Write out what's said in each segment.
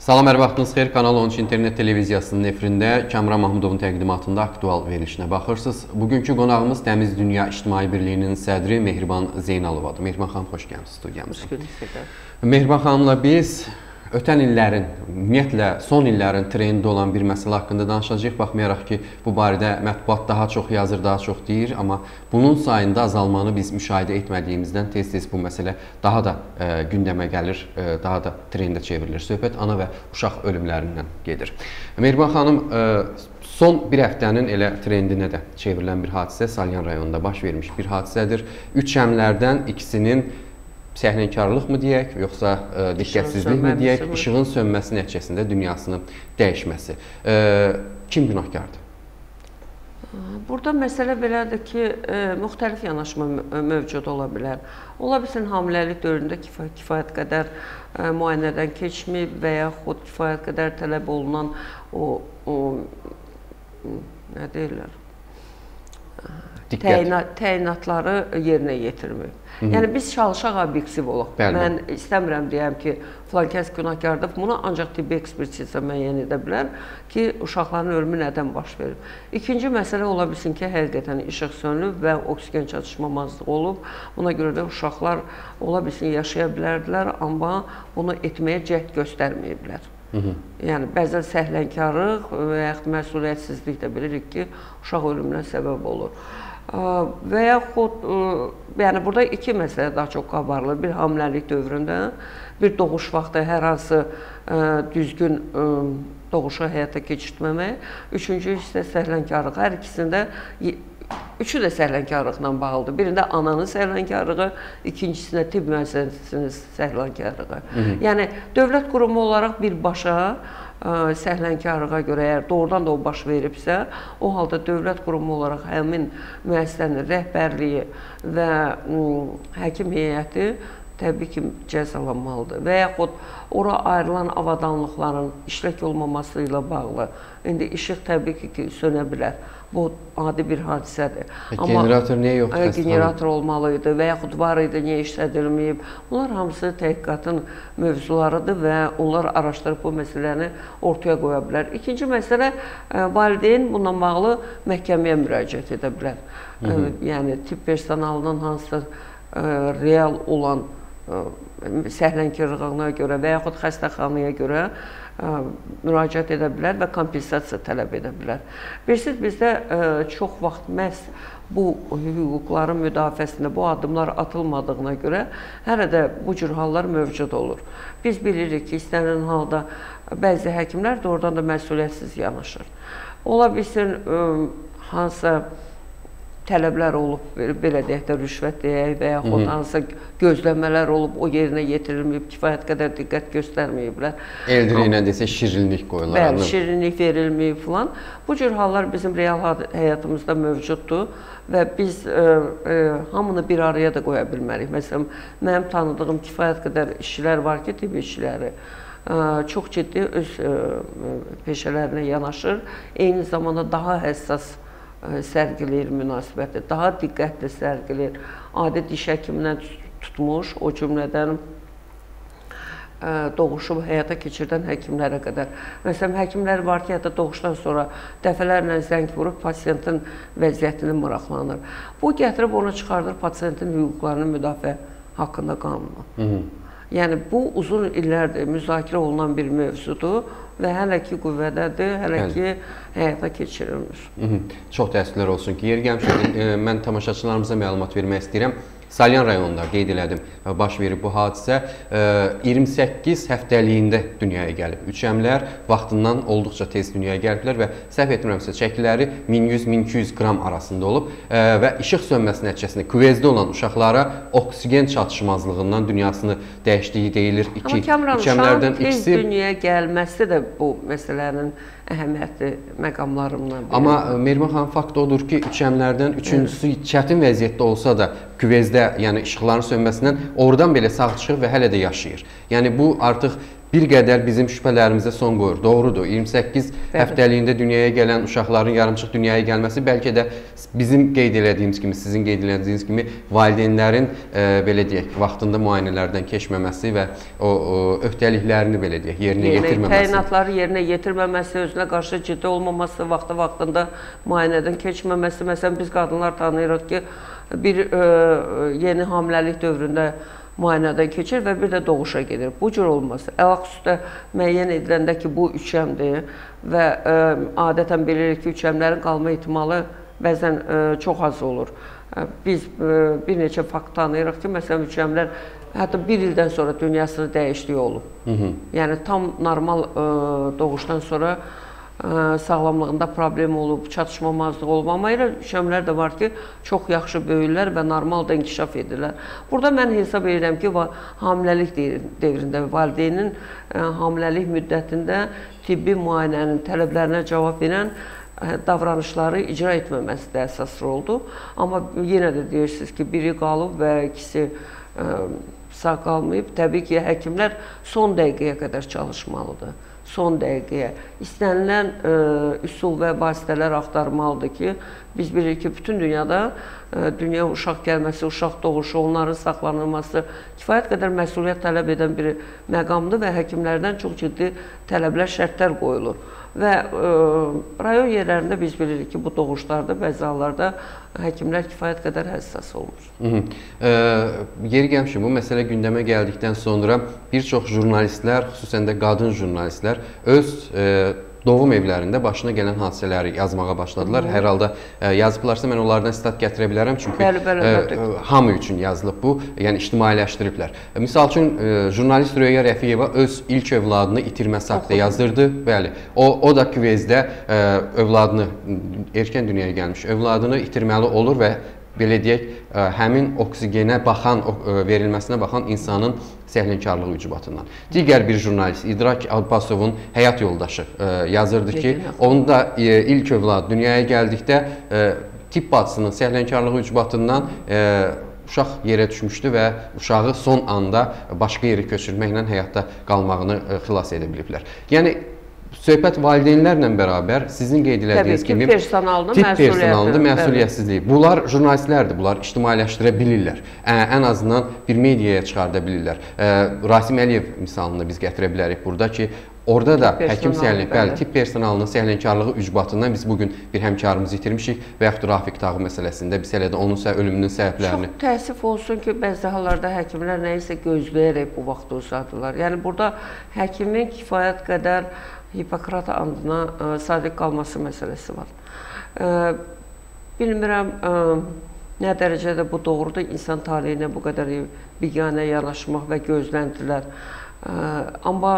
Salam, hər vaxtınız xeyir. Kanal 13 internet televiziyasının efirində Kəmran Mahmudovun təqdimatında aktual verilişinə baxırsınız. Bugünkü qonağımız Təmiz Dünya İctimai Birliyinin sədri Mehriban Zeynalovadır. Mehriban xanım, xoş gəlmisiniz studiyamıza. Xoş gördük. Mehriban xanımla biz ötən illərin, ümumiyyətlə son illərin trendi olan bir məsələ haqqında danışacağıq. Baxmayaraq ki, bu barədə mətbuat daha çox yazır, daha çox deyir, amma bunun sayında azalmanı biz müşahidə etmədiyimizdən tez-tez bu məsələ daha da e, gündəmə gəlir, e, daha da trendə çevrilir. Söhbət ana və uşaq ölümlərindən gedir. Mehriban xanım, e, Son bir həftənin elə trendinə də çevrilən bir hadisə Salyan rayonunda baş vermiş bir hadisədir. Üç əmlərdən ikisinin səhlənkarlıqmı deyək, yoxsa ə, e, diqqətsizlikmi deyək, işığın sönməsi nəticəsində dünyasını dəyişməsi. Ə, e, kim günahkardır? Burada məsələ belədir ki, ə, e, müxtəlif yanaşma mövcud ola bilər. Ola bilsin hamiləlik dövründə kifayət, kifayət qədər ə, müayinədən keçməyib və yaxud kifayət qədər tələb olunan o, o nə deyirlər? Təyinat, təyinatları yerinə yetirməyib. Hı -hı. Yəni biz çalışaq obyektiv olaq. Bəli. Mən istəmirəm deyəm ki, filan kəs günahkardır. Bunu ancaq tibbi ekspertiza müəyyən edə bilər ki, uşaqların ölümü nədən baş verib. İkinci məsələ ola bilsin ki, həqiqətən işıq sönülüb və oksigen çatışmamazlığı olub. Buna görə də uşaqlar ola bilsin yaşaya bilərdilər, amma bunu etməyə cəhd göstərməyiblər. Hı -hı. Yəni bəzən səhlənkarlıq və yaxud məsuliyyətsizlik də bilirik ki, uşaq ölümünə səbəb olur və yaxud yəni burada iki məsələ daha çox qabarılır. Bir hamiləlik dövründə, bir doğuş vaxtı hər hansı düzgün doğuşu həyata keçirtməmək, üçüncü isə səhlənkarlıq. Hər ikisində üçü də səhlənkarlıqla bağlıdır. Birində ananın səhlənkarlığı, ikincisində tibb müəssisəsinin səhlənkarlığı. Yəni dövlət qurumu olaraq birbaşa səhlənkarlığa görə əgər doğrudan da o baş veribsə, o halda dövlət qurumu olaraq həmin müəssisənin rəhbərliyi və həkim heyəti təbii ki, cəzalanmalıdır. Və yaxud ora ayrılan avadanlıqların işlək olmaması ilə bağlı indi işıq təbii ki, sönə bilər. Bu adi bir hadisədir. E, Amma generator niyə yoxdur? E, generator olmalı idi və yaxud var idi, niyə işlədilməyib? Bunlar hamısı təhqiqatın mövzularıdır və onlar araşdırıb bu məsələni ortaya qoya bilər. İkinci məsələ e, valideyn bununla bağlı məhkəməyə müraciət edə bilər. Hı -hı. Yəni tibb personalının hansısa real olan səhlənkarlığına görə və yaxud xəstəxanaya görə müraciət edə bilər və kompensasiya tələb edə bilər. Bilirsiniz, bizdə çox vaxt məhz bu hüquqların müdafiəsində bu addımlar atılmadığına görə hələ də bu cür hallar mövcud olur. Biz bilirik ki, istənilən halda bəzi həkimlər doğrudan da məsuliyyətsiz yanaşır. Ola bilsin, hansısa tələblər olub, belə deyək də rüşvət deyək və yaxud hansısa gözləmələr olub, o yerinə yetirilməyib, kifayət qədər diqqət göstərməyiblər. El diliylə desə şirinlik qoyulur. Bəli, şirinlik verilməyib filan. Bu cür hallar bizim real həyatımızda mövcuddur və biz ə, e, ə, e, hamını bir araya da qoya bilmərik. Məsələn, mənim tanıdığım kifayət qədər işçilər var ki, tibb işçiləri ə, e, çox ciddi öz ə, peşələrinə yanaşır, eyni zamanda daha həssas sərgiləyir münasibəti, daha diqqətli sərgiləyir. Adi diş həkimindən tutmuş, o cümlədən doğuşu həyata keçirdən həkimlərə qədər. Məsələn, həkimlər var ki, hətta doğuşdan sonra dəfələrlə zəng vurub pasiyentin vəziyyətini maraqlanır. Bu gətirib onu çıxardır pasiyentin hüquqlarını müdafiə haqqında qanunu. Hı -hı. Yəni bu uzun illərdir müzakirə olunan bir mövzudur və hələ ki qüvvədədir, hələ Bəli. ki həyata keçirilmir. Çox təəssüflər olsun ki, yeri gəlmişkən e, mən tamaşaçılarımıza məlumat vermək istəyirəm. Salyan rayonunda qeyd elədim, baş verib bu hadisə 28 həftəliyində dünyaya gəlib. Üç əmlər vaxtından olduqca tez dünyaya gəliblər və səhv etmirəmsə çəkiləri 1100-1200 qram arasında olub və işıq sönməsi nəticəsində küvezdə olan uşaqlara oksigen çatışmazlığından dünyasını dəyişdiyi deyilir. İki, Amma Kamran, üç əmlərdən ikisi dünyaya gəlməsi də bu məsələnin əhəmiyyətli məqamlarından biridir. Amma e, Meriman xanım fakt odur ki, üç əmlərdən üçüncüsü çətin vəziyyətdə olsa da küvezdə, yəni işıqların sönməsindən oradan belə sağ çıxır və hələ də yaşayır. Yəni bu artıq bir qədər bizim şübhələrimizə son qoyur. Doğrudur. 28 Bəli. həftəliyində dünyaya gələn uşaqların yarımçıq dünyaya gəlməsi bəlkə də bizim qeyd elədiyimiz kimi, sizin qeyd elədiyiniz kimi valideynlərin e, belə deyək, vaxtında müayinələrdən keçməməsi və o, o öhdəliklərini belə deyək, yerinə Yerinə, yetirməməsi. təyinatları yerinə yetirməməsi, özünə qarşı ciddi olmaması, vaxtı vaxtında müayinədən keçməməsi. Məsələn, biz qadınlar tanıyırıq ki, bir ə, yeni hamiləlik dövründə müayinədən keçir və bir də doğuşa gedir. Bu cür olması. Əlaq üstə müəyyən ediləndə ki, bu üçəmdir və ə, adətən bilirik ki, üçəmlərin qalma ehtimalı bəzən ə, çox az olur. Ə, Biz ə, bir neçə fakt tanıyırıq ki, məsələn, üçəmlər hətta bir ildən sonra dünyasını dəyişdiyi olub. Hı -hı. Yəni tam normal ə, doğuşdan sonra ə, sağlamlığında problem olub, çatışmamazlıq olub. Amma elə şəmlər də var ki, çox yaxşı böyürlər və normal da inkişaf edirlər. Burada mən hesab edirəm ki, hamiləlik devr- devrində valideynin ə, hamiləlik müddətində tibbi müayinənin tələblərinə cavab verən davranışları icra etməməsi də əsas roldur. Amma yenə də deyirsiniz ki, biri qalıb və ikisi ə, sağ qalmayıb. Təbii ki, həkimlər son dəqiqəyə qədər çalışmalıdır. Son dəqiqəyə istənilən ə, üsul və vasitələr axtarmalıdır ki, biz bilirik ki, bütün dünyada ə, dünya uşaq gəlməsi, uşaq doğuşu, onların saxlanılması kifayət qədər məsuliyyət tələb edən bir məqamdır və həkimlərdən çox ciddi tələblər, şərtlər qoyulur. Və ə, rayon yerlərində biz bilirik ki, bu doğuşlarda bəzi hallarda həkimlər kifayət qədər həssas olmur. Hı -hı. Ə, yeri gəlmişim bu məsələ gündəmə gəldikdən sonra bir çox jurnalistlər, xüsusən də qadın jurnalistlər öz ə, doğum evlərində başına gələn hadisələri yazmağa başladılar. Hər halda ə, yazıblarsa mən onlardan sitat gətirə bilərəm çünki Bəli, bəli, ə, əlbəttə ki. ə, hamı üçün yazılıb bu, yəni ictimailəşdiriblər. E, Misal üçün ə, jurnalist Röya Rəfiyeva öz ilk övladını itirməsi haqqında yazırdı. Bəli. O o da küvezdə ə, övladını erkən dünyaya gəlmiş övladını itirməli olur və belə deyək, ə, həmin oksigenə baxan, ə, verilməsinə baxan insanın səhlənkarlığı ucbatından. Digər bir jurnalist İdrak Abbasovun həyat yoldaşı ə, yazırdı ki, Yegənə. onun da ə, ilk övladı dünyaya gəldikdə ə, tibb bacısının səhlənkarlığı ucbatından uşaq yerə düşmüşdü və uşağı son anda başqa yerə köçürməklə həyatda qalmağını xilas edə biliblər. Yəni söhbət valideynlərlə bərabər sizin qeyd elədiyiniz kimi personalının tibb məsuliyyəti, personalında bəli. məsuliyyətsizlik. Bunlar jurnalistlərdir, bunlar ictimailəşdirə bilirlər. Ə, ən azından bir mediaya çıxarda bilirlər. Ə, Rasim Əliyev misalını biz gətirə bilərik burada ki, orada da həkim səhlən, bəli, tibb personalının səhlənkarlığı ucbatından biz bu gün bir həmkarımızı itirmişik və yaxud Rafiq Tağı məsələsində biz hələ də onun sə ölümünün səbəblərini Çox təəssüf olsun ki, bəzi hallarda həkimlər nəyisə gözləyərək bu vaxtı uzadılar. Yəni burada həkimin kifayət qədər Hipokrat andına ə, sadiq qalması məsələsi var. Ə, bilmirəm ə, nə dərəcədə bu doğrudur insan taleyinə bu qədər biganə yanaşmaq və gözləntilər. Amma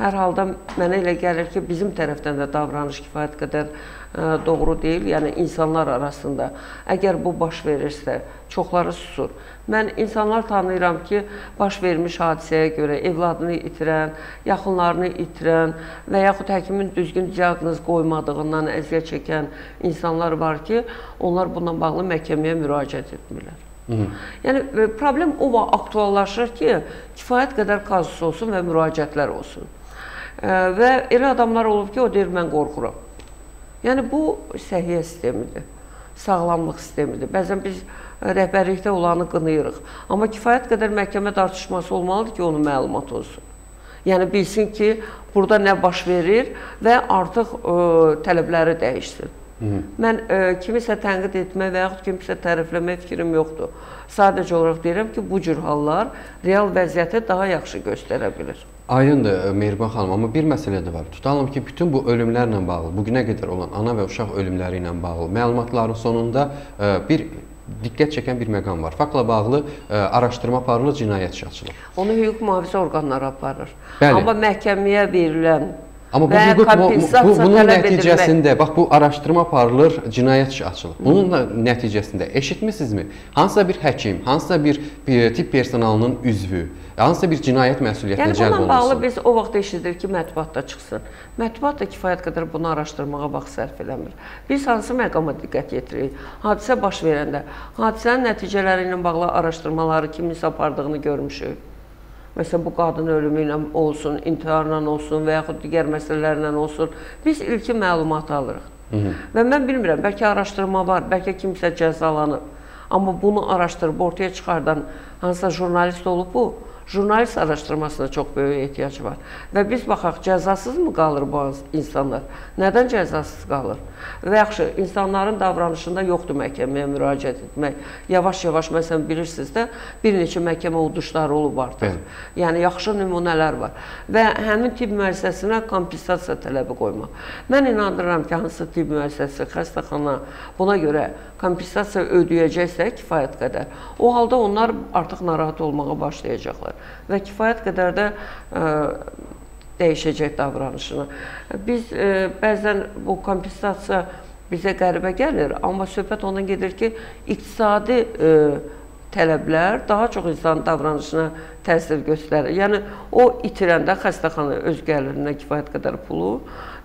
hər halda mənə elə gəlir ki, bizim tərəfdən də davranış kifayət qədər ə, doğru deyil. Yəni insanlar arasında əgər bu baş verirsə, çoxları susur. Mən insanlar tanıyıram ki, baş vermiş hadisəyə görə evladını itirən, yaxınlarını itirən və yaxud həkimin düzgün diaqnoz qoymadığından əziyyət çəkən insanlar var ki, onlar bununla bağlı məhkəməyə müraciət etmirlər. Hı. Yəni e, problem o vaxt aktuallaşır ki, kifayət qədər kazus olsun və müraciətlər olsun. E, Və elə adamlar olub ki, o deyir mən qorxuram. Yəni bu səhiyyə sistemidir, sağlamlıq sistemidir. Bəzən biz rəhbərlikdə olanı qınayırıq. Amma kifayət qədər məhkəmə tartışması olmalıdır ki, onun məlumat olsun. Yəni bilsin ki, burada nə baş verir və artıq ə, tələbləri dəyişsin. Mən ə, kimisə tənqid etmə və yaxud kimisə tərifləmə fikrim yoxdur. Sadəcə olaraq deyirəm ki, bu cür hallar real vəziyyəti daha yaxşı göstərə bilər. Aydındır Mehriban xanım, amma bir məsələ də var. Tutalım ki, bütün bu ölümlərlə bağlı, bu günə qədər olan ana və uşaq ölümləri ilə bağlı məlumatların sonunda ə, bir diqqət çəkən bir məqam var. Faktla bağlı ə, araşdırma aparılır, cinayət işi açılır. Onu hüquq mühafizə orqanları aparır. Bəli. Amma məhkəməyə verilən Amma bu və hüquq bu, bu, bunun tələb edilmək- nəticəsində bax bu araşdırma aparılır, cinayət işi açılır. Bunun da nəticəsində eşitmisinizmi? Hansısa bir həkim, hansısa bir, bir tibb personalının üzvü, hansısa bir cinayət məsuliyyətinə Yəni cəlb bununla bağlı olunsun. biz o vaxt eşidirik ki, mətbuatda çıxsın. Mətbuat da kifayət qədər bunu araşdırmağa vaxt sərf eləmir. Biz hansı məqama diqqət yetiririk? Hadisə baş verəndə hadisənin nəticələri ilə bağlı araşdırmaları kiminsə apardığını görmüşük. Məsələn, bu qadın ölümü ilə olsun, intiharla olsun və yaxud digər məsələlərlə olsun, biz ilkin məlumat alırıq. Hı -hı. Və mən bilmirəm, bəlkə araşdırma var, bəlkə kimsə cəzalanıb. Amma bunu araşdırıb ortaya çıxardan hansısa jurnalist olub bu, jurnalist araşdırmasına çox böyük ehtiyac var. Və biz baxaq, cəzasızmı qalır bu insanlar? Nədən cəzasız qalır? Və yaxşı, insanların davranışında yoxdur məhkəməyə müraciət etmək. Yavaş-yavaş, məsələn, bilirsiniz də, bir neçə məhkəmə uduşları olub artıq. Bəli. Yəni, yaxşı nümunələr var. Və həmin tibb müəssisəsinə kompensasiya tələbi qoymaq. Mən inandırıram ki, hansı tibb müəssisəsi, xəstəxana buna görə kompensasiya ödəyəcəksə kifayət qədər, o halda onlar artıq narahat olmağa başlayacaqlar və kifayət qədər də e, dəyişəcək davranışını. Biz e, bəzən bu kompensasiya bizə qəribə gəlir, amma söhbət ondan gedir ki, iqtisadi e, tələblər daha çox insan davranışına təsir göstərir. Yəni o itirəndə xəstəxana öz gəlirinə kifayət qədər pulu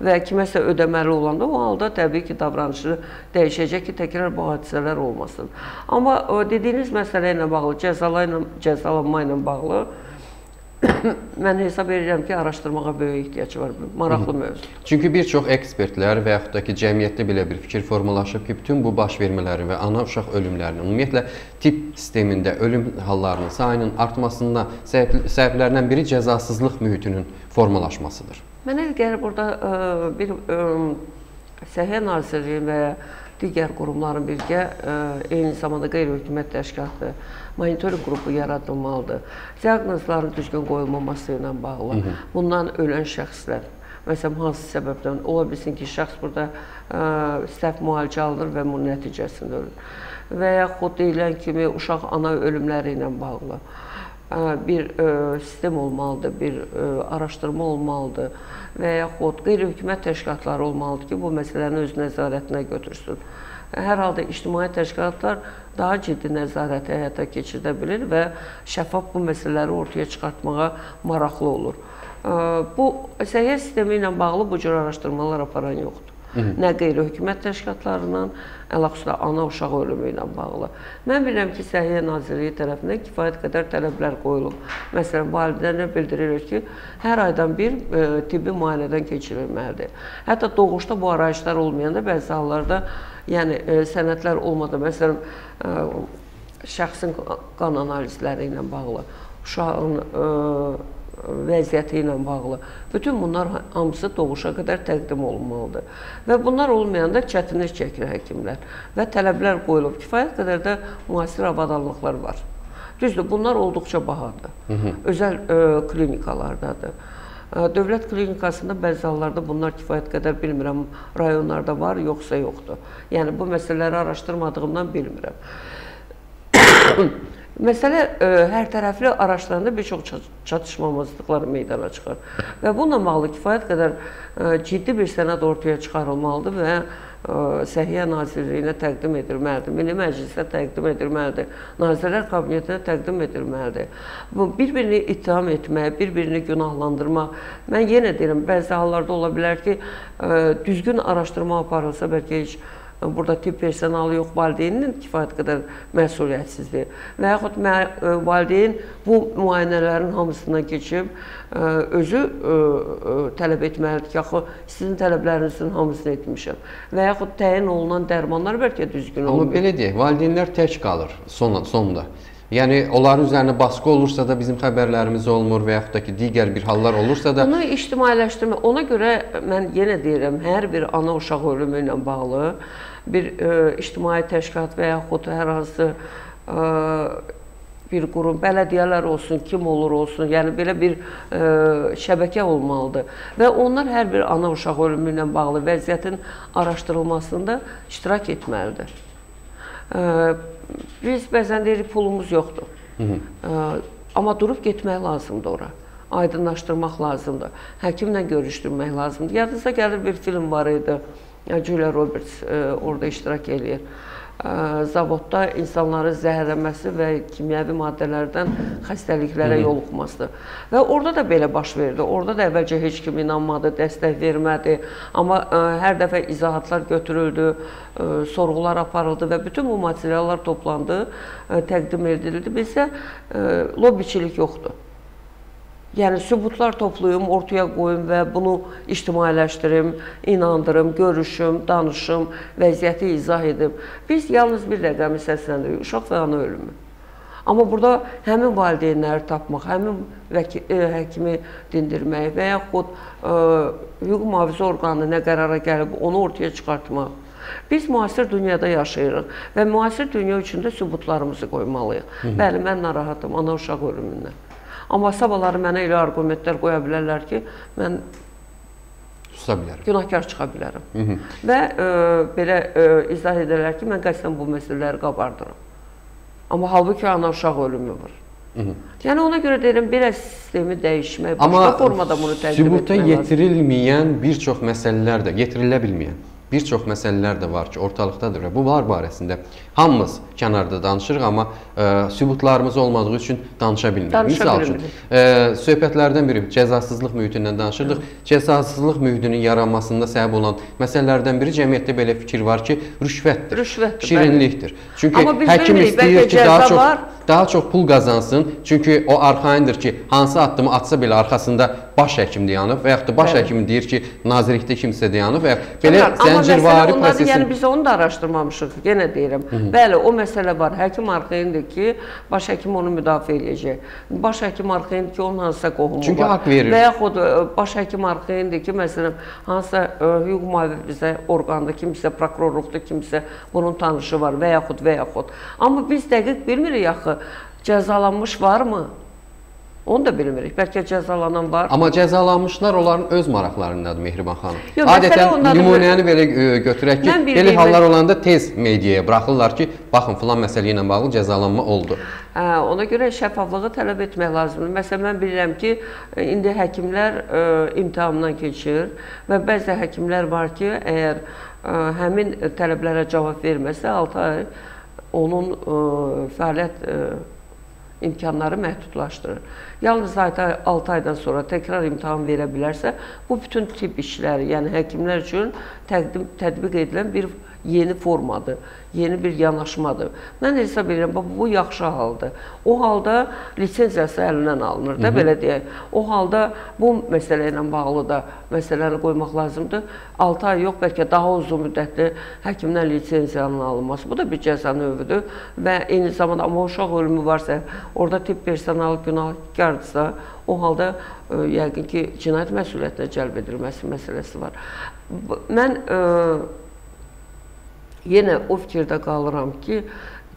və kiməsə ödəməli olanda o halda təbii ki, davranışı dəyişəcək ki, təkrar bu hadisələr olmasın. Amma o dediyiniz məsələ ilə bağlı, cəzalanma, cəzalanma ilə bağlı mən hesab edirəm ki, araşdırmağa böyük ehtiyac var. Maraqlı mövzudur. Çünki bir çox ekspertlər və yaxud da ki, cəmiyyətdə belə bir fikir formalaşıb ki, bütün bu baş vermələrin və ana uşaq ölümlərinin, ümumiyyətlə tibb sistemində ölüm hallarının sayının artmasında səbəblərindən biri cəzasızlıq mühitinin formalaşmasıdır. Mənə gəlir burada ə, e, bir ə, e, Səhiyyə Nazirliyi və digər qurumların birgə ə, e, eyni zamanda qeyri-hökumət təşkilatı monitorinq qrupu yaradılmalıdır. Diaqnozların düzgün qoyulmaması ilə bağlı, Hı -hı. bundan ölən şəxslər, məsələn, hansı səbəbdən ola bilsin ki, şəxs burada ə, səhv müalicə alınır və bunun nəticəsində ölür. Və yaxud deyilən kimi uşaq ana ölümləri ilə bağlı bir ə, sistem olmalıdır, bir ə, araşdırma olmalıdır və yaxud qeyri-hökumət təşkilatları olmalıdır ki, bu məsələni öz nəzarətinə götürsün. Hər halda ictimai təşkilatlar daha ciddi nəzarəti həyata keçirdə bilir və şəffaf bu məsələləri ortaya çıxartmağa maraqlı olur. Bu səhiyyə sistemi ilə bağlı bu cür araşdırmalar aparan yoxdur. Hı -hı. Nə qeyri-hökumət təşkilatlarından, əlaqədə ana uşaq ölümü ilə bağlı. Mən bilirəm ki, Səhiyyə Nazirliyi tərəfindən kifayət qədər tələblər qoyulub. Məsələn, valideynlər bildirilir ki, hər aydan bir e, tibbi müayinədən keçirilməlidir. Hətta doğuşda bu arayışlar olmayanda bəzi hallarda yəni e, sənədlər olmadan, məsələn, e, şəxsin qan analizləri ilə bağlı, uşağın e, vəziyyəti ilə bağlı. Bütün bunlar hamısı doğuşa qədər təqdim olunmalıdır. Və bunlar olmayanda çətinlik çəkir həkimlər və tələblər qoyulub. Kifayət qədər də müasir avadanlıqlar var. Düzdür, bunlar olduqca bahadır. Hı -hı. Özəl ə, klinikalardadır. Dövlət klinikasında bəzi hallarda bunlar kifayət qədər bilmirəm, rayonlarda var, yoxsa yoxdur. Yəni bu məsələləri araşdırmadığımdan bilmirəm. Məsələ ə, hər tərəfli araşdıranda bir çox çatışmamazlıqlar meydana çıxır. Və bununla bağlı kifayət qədər ə, ciddi bir sənəd ortaya çıxarılmalıdır və Səhiyyə Nazirliyinə təqdim edilməlidir, Milli Məclisə təqdim edilməlidir, Nazirlər Kabinetinə təqdim edilməlidir. Bu bir-birini ittiham etmək, bir-birini günahlandırmaq. Mən yenə deyirəm, bəzi hallarda ola bilər ki, düzgün araşdırma aparılsa bəlkə heç burada tibb personalı yox, valideynin kifayət qədər məsuliyyətsizliyi və yaxud e, valideyn bu müayinələrin hamısından keçib e, özü e, tələb etməlidir ki, axı sizin tələblərinizin hamısını etmişəm və yaxud təyin olunan dərmanlar bəlkə düzgün olmur. Amma belə deyək, valideynlər tək qalır son sonda. Yəni onların üzərinə baskı olursa da bizim xəbərlərimiz olmur və yaxud da ki, digər bir hallar olursa da Bunu ictimailəşdirmə. Ona görə mən yenə deyirəm, hər bir ana uşaq ölümü ilə bağlı bir e, ictimai təşkilat və yaxud hər hansı e, bir qurum, bələdiyyələr olsun, kim olur olsun, yəni belə bir e, şəbəkə olmalıdır. Və onlar hər bir ana uşaq ölümü ilə bağlı vəziyyətin araşdırılmasında iştirak etməlidir. Ə, biz bəzən deyirik pulumuz yoxdur. Hı -hı. Ə, amma durub getmək lazımdır ora aydınlaşdırmaq lazımdır. Həkimlə görüşdürmək lazımdır. Yadınıza gəlir bir film var idi. Julia Roberts e, orada iştirak eləyir. E, zavodda insanları zəhərləməsi və kimyəvi maddələrdən xəstəliklərə yoluxması. Və orada da belə baş verdi. Orada da əvvəlcə heç kim inanmadı, dəstək vermədi. Amma ə, e, hər dəfə izahatlar götürüldü, ə, sorğular aparıldı və bütün bu materiallar toplandı, ə, təqdim edildi. Bizə ə, lobbiçilik yoxdur. Yəni sübutlar toplayım, ortaya qoyum və bunu ictimailəşdirim, inandırım, görüşüm, danışım, vəziyyəti izah edim. Biz yalnız bir rəqəmi səsləndiririk, uşaq və ana ölümü. Amma burada həmin valideynləri tapmaq, həmin vəkil, ə, həkimi dindirmək və yaxud ə, hüquq mühafizə orqanı nə qərara gəlib onu ortaya çıxartmaq. Biz müasir dünyada yaşayırıq və müasir dünya üçün də sübutlarımızı qoymalıyıq. Hı -hı. Bəli, mən narahatam ana uşaq ölümündən. Amma sabahları mənə elə arqumentlər qoya bilərlər ki, mən susa bilərəm. Günahkar çıxa bilərəm. Hı -hı. Və ə, belə ə, izah edərlər ki, mən qəsdən bu məsələləri qabardıram. Amma halbuki ana uşaq ölümü var. Hı -hı. Yəni ona görə deyirəm biraz sistemi dəyişmək, başqa Amma formada bunu təqdim etmək sübuta yetirilməyən bir çox məsələlər də, yetirilə bilməyən bir çox məsələlər də var ki, ortalıqdadır və bunlar barəsində hamımız kənarda danışırıq, amma ə, e, sübutlarımız olmadığı üçün danışa bilmirik. Danışa Misal üçün, ə, e, söhbətlərdən biri cəzasızlıq mühitindən danışırdıq. Hı. Cəzasızlıq mühitinin yaranmasında səbəb olan məsələlərdən biri cəmiyyətdə belə fikir var ki, rüşvətdir. Rüşvətdir. Şirinlikdir. Çünki həkim istəyir ki, daha çox var. Daha çox pul qazansın. Çünki o arxayındır ki, hansı addımı atsa belə arxasında baş həkim dayanıb və yaxud da baş Bəli. həkim deyir ki, nazirlikdə kimsə dayanıb və yaxud belə zəncirvari prosesin yəni biz onu da araşdırmamışıq. Yenə deyirəm. Hı -hı. Bəli, o məsələ var. Həkim arxayındır ki, baş həkim onu müdafiə eləyəcək. Baş həkim arxayındır ki, onun hansısa qohumu Çünki var. haqq verir. Və yaxud e, baş həkim arxayındır ki, məsələn, hansısa e, hüquq mühafizə orqanında kimsə prokurorluqda kimsə bunun tanışı var və yaxud və yaxud. Amma biz dəqiq bilmirik axı cəzalanmış varmı? Onu da bilmirik. Bəlkə cəzalanan var. Amma cəzalanmışlar onların öz maraqlarındadır Mehriban xanım. Yox, Adətən nümunəni belə e, götürək ki, belə hallar olanda tez mediaya buraxırlar ki, baxın filan məsələ ilə bağlı cəzalanma oldu. Hə, ona görə şəffaflığı tələb etmək lazımdır. Məsələn, mən bilirəm ki, e, indi həkimlər ə, e, imtahandan keçir və bəzi həkimlər var ki, əgər ə, həmin tələblərə cavab verməsə 6 ay onun ə, fəaliyyət ə, imkanları məhdudlaşdırır. Yalnız 6 aydan sonra təkrar imtahan verə bilərsə, bu bütün tibb işləri, yəni həkimlər üçün təqdim, tətbiq edilən bir yeni formadır, yeni bir yanaşmadır. Mən hesab edirəm, bu, bu yaxşı haldır. O halda lisenziyası əlindən alınır da, Hı -hı. belə deyək. O halda bu məsələ ilə bağlı da məsələni qoymaq lazımdır. 6 ay yox, bəlkə daha uzun müddətli həkimdən lisenziyanın alınması. Bu da bir cəza növüdür və eyni zamanda amma uşaq ölümü varsa, orada tibb personalı günahkardırsa, o halda ə, e, yəqin ki, cinayət məsuliyyətinə cəlb edilməsi məsələsi var. Mən ə, e, yenə o fikirdə qalıram ki,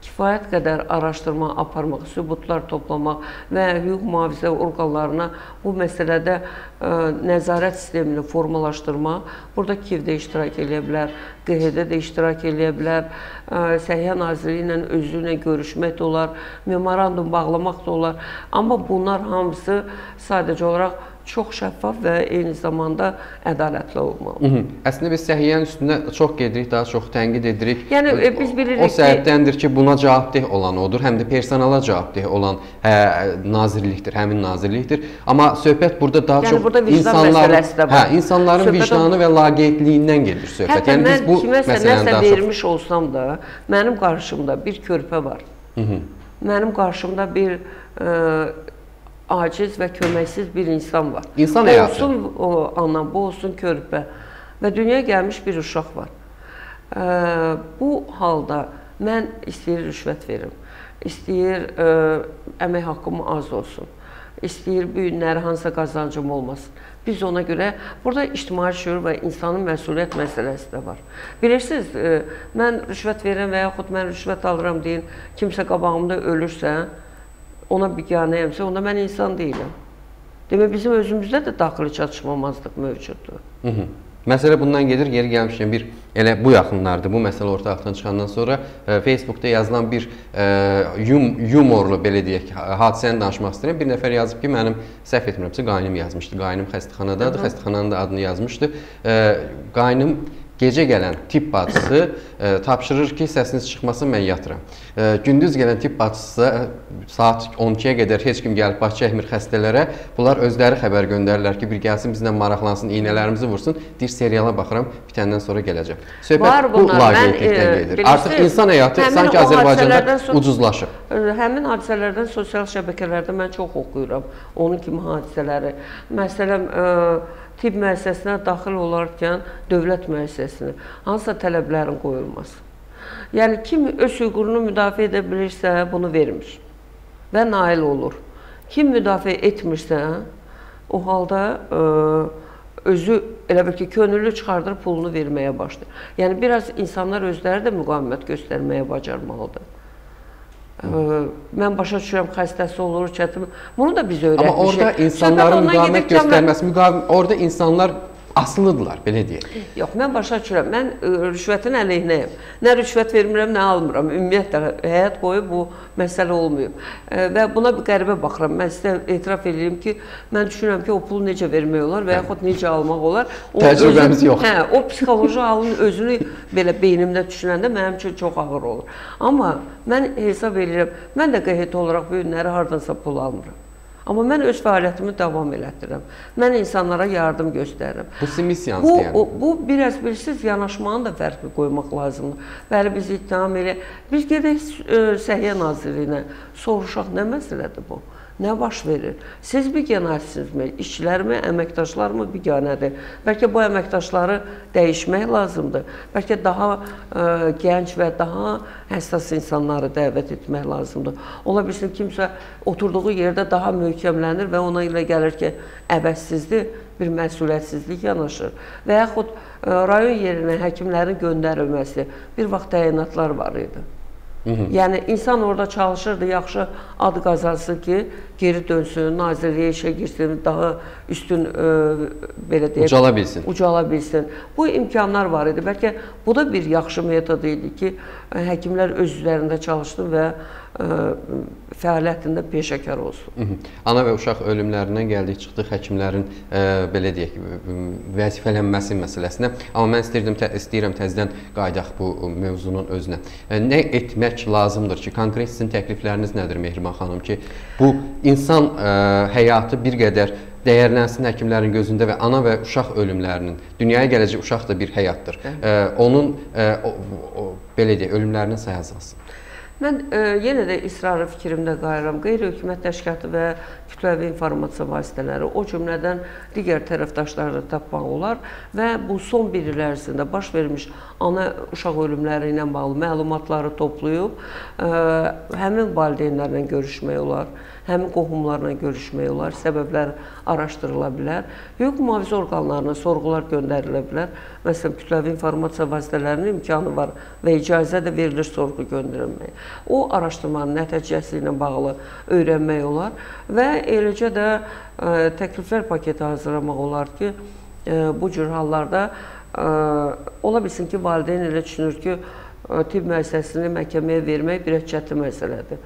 kifayət qədər araşdırma aparmaq, sübutlar toplamaq və hüquq mühafizə orqanlarına bu məsələdə ə, e, nəzarət sistemini formalaşdırmaq. Burada KİV-də iştirak edə bilər, QHD də iştirak edə bilər, ə, e, Səhiyyə Nazirliyi ilə özü ilə görüşmək də olar, memorandum bağlamaq da olar. Amma bunlar hamısı sadəcə olaraq çox şəffaf və eyni zamanda ədalətli olmalı. Hı -hı. Əslində biz səhiyyənin üstündə çox gedirik, daha çox tənqid edirik. Yəni e, biz bilirik o səbəbdəndir ki, buna cavabdeh olan odur, həm də personala cavabdeh olan hə nazirlikdir, həmin nazirlikdir. Amma söhbət burada daha yəni, çox burada insanların hə, insanların söhbət vicdanı və laqeydliyindən gedir söhbət. Hətta yəni biz bu kiməsə nəsə vermiş çox... olsam da, mənim qarşımda bir körpə var. Hı -hı. Mənim qarşımda bir ə, e, aciz və köməksiz bir insan var. İnsan həyatı. Olsun o ana, bu olsun körpə və dünyaya gəlmiş bir uşaq var. Ə, bu halda mən istəyir rüşvət verim. İstəyir ə, əmək haqqım az olsun. İstəyir bu günləri hansısa qazancım olmasın. Biz ona görə burada ictimai şüur və insanın məsuliyyət məsələsi də var. Bilirsiniz, ə, mən rüşvət verirəm və yaxud mən rüşvət alıram deyin, kimsə qabağımda ölürsə, ona biganəyəmsə, onda mən insan deyiləm. Demək, bizim özümüzdə də daxili çatışmamazlıq mövcuddur. Hı -hı. Məsələ bundan gedir, geri gəlmişkən bir elə bu yaxınlardır. Bu məsələ ortalıqdan çıxandan sonra e, Facebookda yazılan bir e, yum, yumorlu belə deyək, hadisəni danışmaq istəyirəm. Bir nəfər yazıb ki, mənim səhv etmirəmsə qaynım yazmışdı. Qaynım xəstəxanadadır. Xəstəxananın da adını yazmışdı. E, qaynım Gecə gələn tibb bacısı e, tapşırır ki, səsiniz çıxmasın, mən yatıram. E, gündüz gələn tibb bacısı e, saat 12-yə qədər heç kim gəlib baş çəkmir xəstələrə. Bunlar özləri xəbər göndərirlər ki, bir gəlsin bizlə maraqlansın, iynələrimizi vursun. Deyir seriala baxıram, bitəndən sonra gələcəm. Söhbət bu laqeydlikdən gedir. Artıq insan həyatı sanki Azərbaycanda ucuzlaşıb. Həmin hadisələrdən sosial şəbəkələrdə mən çox oxuyuram. Onun kimi hadisələri. Məsələn, ə, tibb müəssisəsinə daxil olarkən dövlət müəssisəsinə hansısa tələblərin qoyulması. Yəni kim öz hüququnu müdafiə edə bilirsə, bunu vermir və nail olur. Kim müdafiə etmirsə, o halda ə, e, özü elə bil ki, könüllü çıxardır, pulunu verməyə başlayır. Yəni biraz insanlar özləri də müqavimət göstərməyə bacarmalıdır. Mən başa düşürəm xəstəsi olur, çətin. Bunu da biz öyrətmişik. Amma orada insanların müqavimət göstərməsi, müqavim orada insanlar asılıdırlar, belə deyək. Yox, mən başa düşürəm. Mən ə, e, rüşvətin əleyhinəyəm. Nə rüşvət vermirəm, nə almıram. Ümumiyyətlə həyat boyu bu məsələ olmayıb. Ə, e, və buna bir qəribə baxıram. Mən sizə etiraf edirəm ki, mən düşünürəm ki, o pulu necə vermək olar və yaxud necə almaq olar. O Təcrübəmiz özü, yox. Hə, o psixoloji halın özünü belə beynimdə düşünəndə mənim üçün çox ağır olur. Amma mən hesab edirəm, mən də qəhet olaraq bu günləri hardansa pul almıram. Amma mən öz fəaliyyətimi davam elətdirirəm. Mən insanlara yardım göstərirəm. Bu sizin missiyanız yəni. Bu, bu biraz bilirsiz, yanaşmanı da fərqli qoymaq lazımdır. Bəli, biz ittiham elə, biz gedək e, Səhiyyə Nazirliyinə soruşaq, nə məsələdir bu? Nə baş verir? Siz biganəsinizmi? İşçilərmi, əməkdaşlarmı biganədir? Bəlkə bu əməkdaşları dəyişmək lazımdır. Bəlkə daha ə, e, gənc və daha həssas insanları dəvət etmək lazımdır. Ola bilsin kimsə oturduğu yerdə daha möhkəmlənir və ona elə gəlir ki, əbəssizdir, bir məsuliyyətsizlik yanaşır. Və yaxud ə, e, rayon yerinə həkimlərin göndərilməsi bir vaxt təyinatlar var idi. Yəni insan orada çalışırdı, yaxşı ad qazansın ki, geri dönsün, nazirliyə işə girsin, daha üstün ə, e, belə deyək, ucala bilsin. Ucala bilsin. Bu imkanlar var idi. Bəlkə bu da bir yaxşı metod idi ki, həkimlər öz üzərində çalışsın və fəaliyyətində peşəkar olsun. Hı -hı. Ana və uşaq ölümlərindən gəldik, çıxdıq həkimlərin ə, belə deyək, vəzifələnməsi məsələsinə. Amma mən istəyirdim tə, istəyirəm təzədən qayıdaq bu mövzunun özünə. Ə, nə etmək lazımdır ki, konkret sizin təklifləriniz nədir Mehriban xanım ki, bu insan ə, həyatı bir qədər dəyərlənsin həkimlərin gözündə və ana və uşaq ölümlərinin dünyaya gələcək uşaq da bir həyatdır. Ə, onun ə, o, o, belə deyək, ölümlərinin sayı azalsın. Mən e, yenə də israrlı fikrimdə qalıram. Qeyri-hökumət təşkilatı və kütləvi informasiya vasitələri, o cümlədən digər tərəfdaşları tapmaq olar və bu son bir il ərzində baş vermiş ana uşaq ölümləri ilə bağlı məlumatları toplayıb, ə, e, həmin valideynlərlə görüşmək olar həmin qohumlarla görüşmək olar, səbəblər araşdırıla bilər. Hüquq mühafizə orqanlarına sorğular göndərilə bilər. Məsələn, kütləvi informasiya vasitələrinin imkanı var və icazə də verilir sorğu göndərilməyə. O araşdırmanın nəticəsi ilə bağlı öyrənmək olar və eləcə də e, təkliflər paketi hazırlamaq olar ki, e, bu cür hallarda e, ola bilsin ki, valideyn elə düşünür ki, tibb müəssisəsini məhkəməyə vermək bir çətin məsələdir.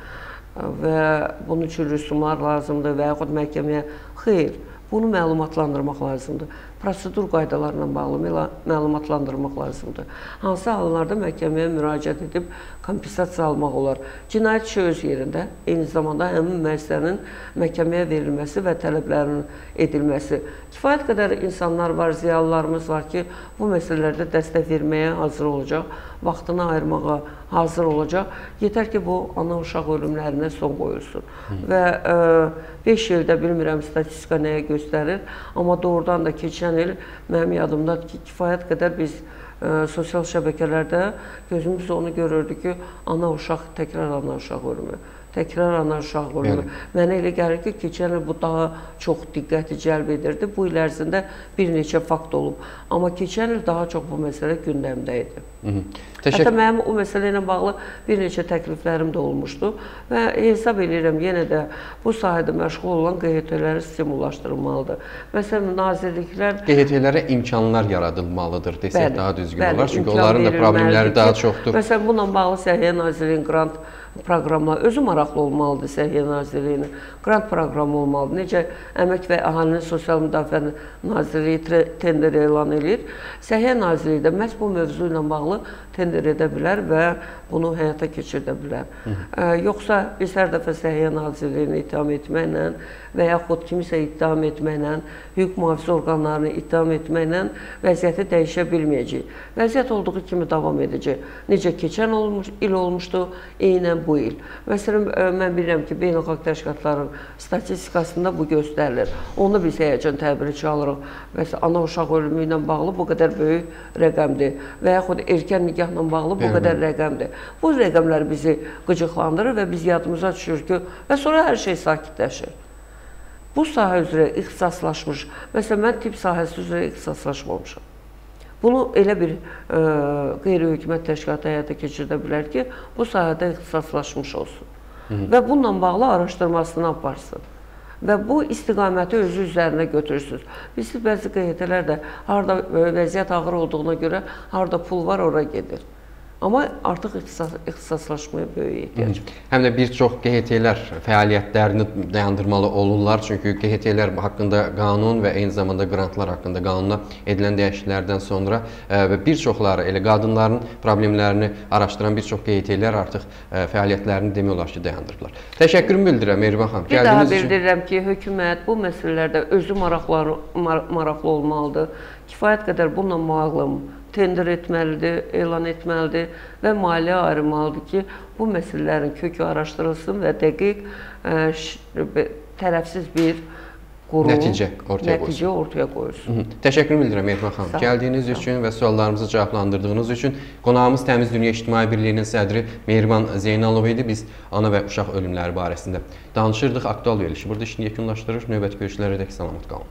Və bunun üçün rüsumlar lazımdır və yaxud məhkəməyə xeyr, bunu məlumatlandırmaq lazımdır prosedur qaydalarla bağlı məlumatlandırmaq lazımdır. Hansı hallarda məhkəməyə müraciət edib kompensasiya almaq olar? Cinayət işi öz yerində, eyni zamanda həmin müəssisənin məhkəməyə verilməsi və tələblərinin edilməsi. Kifayət qədər insanlar var, ziyalılarımız var ki, bu məsələlərdə dəstək verməyə hazır olacaq, vaxtını ayırmağa hazır olacaq. Yetər ki, bu ana-uşaq ölümlərinə son qoyulsun. Hı. Və 5 e, ildə bilmirəm statistika nəyə göstərir, amma doğrudan da keçən il mənim yadımdadır ki, kifayət qədər biz ə, e, sosial şəbəkələrdə gözümüz onu görürdük ki, ana uşaq təkrar ana uşaq ölümü təkrar ana uşaq ölümü. Mənə elə gəlir ki, keçən il bu daha çox diqqəti cəlb edirdi. Bu il ərzində bir neçə fakt olub. Amma keçən il daha çox bu məsələ gündəmdə idi. Hı -hı. Təşəkkür. Hətta mənim o məsələ ilə bağlı bir neçə təkliflərim də olmuşdu və hesab edirəm yenə də bu sahədə məşğul olan QHT-ləri stimullaşdırılmalıdır. Məsələn, nazirliklər QHT-lərə imkanlar yaradılmalıdır desək bəli, daha düzgün bəli, olar. Çünki onların da problemləri daha çoxdur. Məsələn, bununla bağlı Səhiyyə Nazirliyinin qrant proqramlar özü maraqlı olmalıdır Səhiyyə Nazirliyinin. Qrant proqramı olmalıdır. Necə Əmək və Əhalinin Sosial Müdafiə Nazirliyi tender elan edir. Səhiyyə Nazirliyi də məhz bu mövzu ilə bağlı tender edə bilər və bunu həyata keçirdə bilər. Hı. Yoxsa biz hər dəfə Səhiyyə Nazirliyini ittiham etməklə və yaxud kimisə ittiham etməklə, hüquq mühafizə orqanlarını ittiham etməklə vəziyyəti dəyişə bilməyəcəyik. Vəziyyət olduğu kimi davam edəcək. Necə keçən olmuş, il olmuşdu, eynən bu il. Məsələn, mən bilirəm ki, beynəlxalq təşkilatların statistikasında bu göstərilir. Onu biz həyəcan təbiri çalırıq. Məsələn, ana uşaq ölümü ilə bağlı bu qədər böyük rəqəmdir və yaxud erkən nikahla bağlı bu qədər rəqəmdir. Bu rəqəmlər bizi qıcıqlandırır və biz yadımıza düşür ki, və sonra hər şey sakitləşir. Bu sahə üzrə ixtisaslaşmış, məsələn, mən tibb sahəsi üzrə ixtisaslaşmamışam. Bunu elə bir e, qeyri-hökumət təşkilatı həyata keçirdə bilər ki, bu sahədə ixtisaslaşmış olsun Hı -hı. və bununla bağlı araşdırmasını aparsın və bu istiqaməti özü üzərinə götürürsünüz. Biz bəzi QHT-lər də harda e, vəziyyət ağır olduğuna görə harda pul var, ora gedir. Amma artıq ixtisas, ixtisaslaşmaya böyük ehtiyac var. Həm də bir çox QHT-lər fəaliyyətlərini dayandırmalı olurlar. Çünki QHT-lər haqqında qanun və eyni zamanda qrantlar haqqında qanuna edilən dəyişikliklərdən sonra ə, və bir çoxları elə qadınların problemlərini araşdıran bir çox QHT-lər artıq ə, fəaliyyətlərini demək olar ki, dayandırıblar. Təşəkkürümü bildirirəm Mehriban xanım. Bir daha bildirirəm ki, hökumət bu məsələlərdə özü maraqları mar maraqlı olmalıdır. Kifayət qədər bununla müəlləm tender etməlidir, elan etməlidir və maliyyə ayırmalıdır ki, bu məsələlərin kökü araşdırılsın və dəqiq ə, e, tərəfsiz bir qurum nəticə ortaya nəticə qoyulsun. ortaya qoyulsun. Hı -hı. Təşəkkür edirəm Mehriban xanım. Gəldiyiniz Sağ üçün və suallarımızı cavablandırdığınız üçün qonağımız Təmiz Dünya İctimai Birliyinin sədri Mehriban Zeynalov idi. Biz ana və uşaq ölümləri barəsində danışırdıq. Aktual verilişi burada işini yekunlaşdırır. Növbəti görüşlərə dək salamat qalın.